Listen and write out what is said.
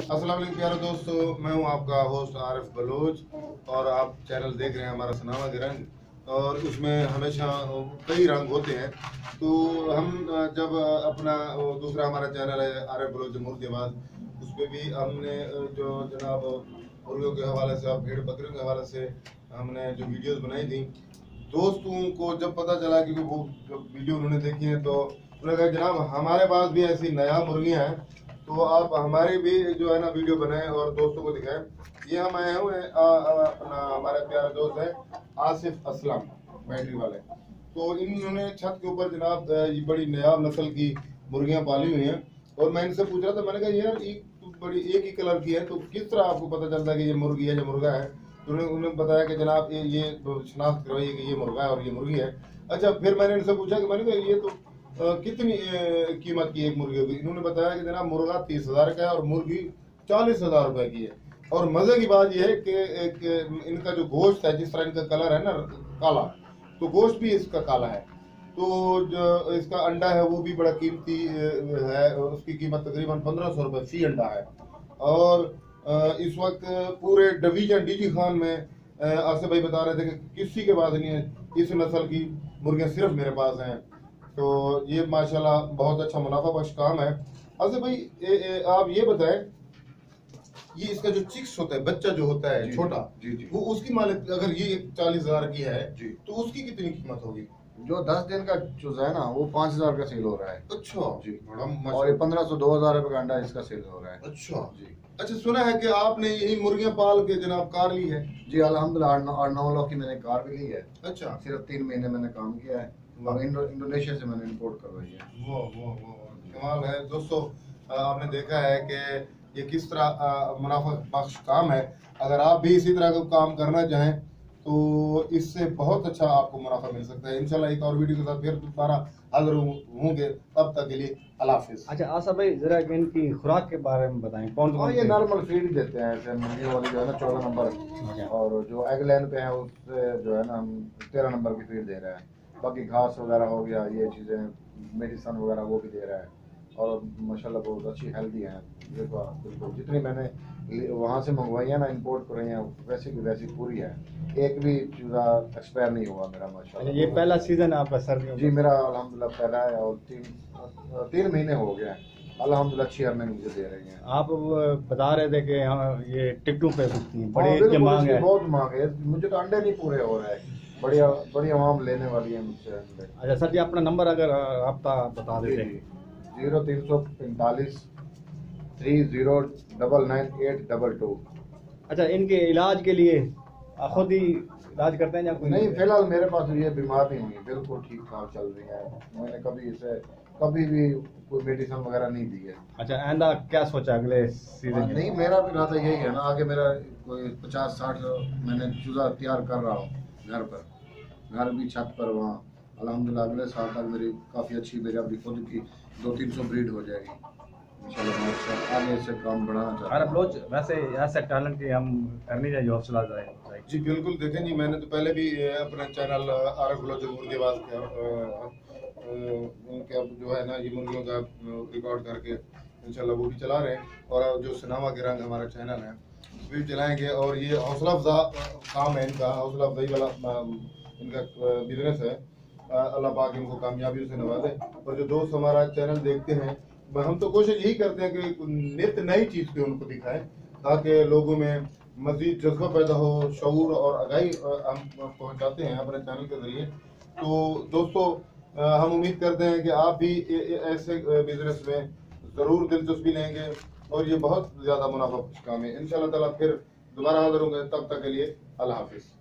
वालेकुम प्यारे दोस्तों, मैं हूँ आपका होस्ट आरिफ बलोच और आप चैनल देख रहे हैं हमारा सनामा के रंग। और उसमें हमेशा कई रंग होते हैं। तो हम जब अपना दूसरा हमारा चैनल है आरिफ बलोच मुर्दाबाद उस पर भी हमने जो जनाब मुर्गियों के हवाले से और भेड़ बकरियों के हवाले से हमने जो वीडियोस बनाई थी, दोस्तों को जब पता चला कि वो वीडियो उन्होंने देखी है तो उन्होंने कहा, जनाब, हमारे पास भी ऐसी नया मुर्गियाँ हैं तो आप हमारे भी जो है ना वीडियो बनाए और दोस्तों को दिखाएँ। ये हम आए हुए अपना हमारे प्यारे दोस्त है, आसिफ असलम, बैटरी वाले। तो इन्होंने छत के ऊपर जनाब ये बड़ी नयाब नस्ल की मुर्गियाँ पाली हुई हैं। और मैं इनसे पूछ रहा था, मैंने कहा, यार एक तो बड़ी एक ही कलर की है तो किस तरह आपको पता चलता है कि ये मुर्गी है या मुर्गा है? तो उन्होंने बताया कि जनाब, ये ये शनाख्त करवाइए कि ये मुर्गा है और ये मुर्गी है। अच्छा फिर मैंने इनसे पूछा कि, मैंने कहा, ये तो कितनी कीमत की एक मुर्गी होगी? इन्होंने बताया कि जनाब मुर्गा तीस हज़ार का है और मुर्गी चालीस हज़ार रुपए की है। और मज़े की बात यह है कि एक, इनका जो गोश्त है, जिस तरह इनका कलर है ना, काला तो गोश्त भी इसका काला है। तो जो इसका अंडा है, वो भी बड़ा कीमती है, उसकी कीमत तकरीबन पंद्रह सौ रुपए फ़ी अंडा है। और इस वक्त पूरे डिवीज़न, डीजी खान में आसिफ भाई बता रहे थे कि किसी के पास नहीं है। इस नस्ल की मुर्गियाँ सिर्फ़ मेरे पास हैं। तो ये माशाल्लाह बहुत अच्छा मुनाफा बख्श काम है। अच्छा भाई ए, ए, आप ये बताएँ ये इसका जो चिक्स होता है बच्चा जो होता है छोटा वो उसकी मालिक अगर ये चालीस हज़ार की है तो उसकी कितनी कीमत होगी? जो दस दिन का चूजा है ना वो पाँच हज़ार का सेल हो रहा है। अच्छा जी। और ये पंद्रह सौ दो हज़ार रुपए का अंडा इसका सेल हो रहा है। अच्छा। जी। अच्छा सुना है कि आपने यही मुर्गियाँ पाल के जनाब कार ली है? जी अल्हम्दुलिल्लाह आठ नौ लाख की मैंने कार भी ली है। अच्छा। सिर्फ़ तीन महीने मैंने काम किया है। इंडोनेशिया से मैंने इंपोर्ट करवाई है। वो वो वो कमाल है। दोस्तों आपने देखा है कि ये किस तरह मुनाफा बख्श काम है। अगर आप भी इसी तरह का काम करना चाहें तो इससे बहुत अच्छा आपको मुनाफा मिल सकता है। इंशाल्लाह एक और वीडियो के साथ फिर दोबारा हाजिर होंगे। तब तक के लिए अल्लाह अच्छा आशा भाई जरा इनकी खुराक के बारे में बताएँ। कौन हाँ ये नॉर्मल फ़ीड देते हैं ऐसे मुर्गी वाली जो है ना चौदह नंबर। और जो एग पे है उससे जो है ना हम तेरह नंबर की फ़ीड दे रहे हैं। बाकी घास वगैरह हो गया ये चीज़ें मेडिसन वगैरह वो भी दे रहा है। और माशाल्लाह बहुत अच्छी हेल्दी हैं। देखो बिल्कुल जितनी मैंने वहाँ से मंगवाई है ना इंपोर्ट कर रही हैं वैसी की वैसी पूरी है। एक भी चूज़ा एक्सपायर नहीं हुआ मेरा माशाल्लाह। ये पहला सीज़न आपका सर्दियों जी मेरा अलहमदिल्ला पहला है और तीन तीन महीने हो गए हैं। अलहमदिल्ला अच्छी अर्निंग मुझे दे रही हैं। आप बता रहे थे कि हाँ ये टिकटों पे बिकती हैं बड़ी हाँ, मांग है। बहुत मांग है। मुझे तो अंडे नहीं पूरे हो रहे। हैं बढ़िया बड़ी आवाम लेने वाली है मुझसे अच्छा सर जी अपना नंबर अगर आप बता देते। ज़ीरो तीन सौ पैंतालीस three zero double nine eight double two. अच्छा इनके इलाज के लिए खुद ही इलाज करते हैं या कोई नहीं फ़िलहाल मेरे पास ये बीमार नहीं हुई बिल्कुल ठीक ठाक चल रही है। मैंने कभी इसे कभी भी कोई मेडिसिन वगैरह नहीं दी है। अच्छा आंदा क्या सोचा अगले सीज़न नहीं मेरा भी इरादा यही है ना आगे मेरा कोई पचास साठ मैंने चूजा तैयार कर रहा हूँ। घर पर। घर भी छत पर वहाँ। अलहमदिल्ला अगले साल तक मेरी काफ़ी अच्छी मेरी अपनी खुद की दो तीन सौ ब्रीड हो जाएगी। आगे से काम बढ़ाना चाहते हैं। वैसे ऐसे टैलेंट की हम करनी चाहिए हौसला जाए जी बिल्कुल। देखें जी मैंने तो पहले भी अपना चैनल आर एफ़ ब्लॉज मुर्गे बात क्या जो है ना ये मुर्गियों का रिकॉर्ड करके इंशाल्लाह वो भी चला रहे हैं। और जो सिनामा के रंग हमारा चैनल है भी चलाएँगे और ये हौसला अफजा काम है इनका, हौसला अफजाई वाला इनका बिज़नेस है। अल्लाह पाक इनको कामयाबियों से नवाजे। और जो दोस्त हमारा चैनल देखते हैं हम तो कोशिश यही करते हैं कि नित्य नई चीज़ पे उनको दिखाएँ, ताकि लोगों में मजीद जज्बा पैदा हो शूर और आगाही हम पहुंचाते हैं अपने चैनल के ज़रिए। तो दोस्तों हम उम्मीद करते हैं कि आप भी ऐसे बिज़नेस में ज़रूर दिलचस्पी लेंगे। और ये बहुत ज़्यादा मुनाफा काम है। इन फिर दोबारा हाजिर होंगे। तब तक के लिए अल्लाह हाफिज़।